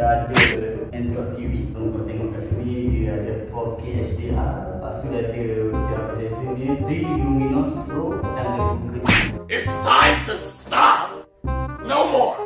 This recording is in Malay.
kita ada Android TV Kau tengok kat sini dia ada 4K HDR lah. Lepas tu dia ada Dark Razer dia 3 Luminos Pro dan 3 It's time to stop! No more!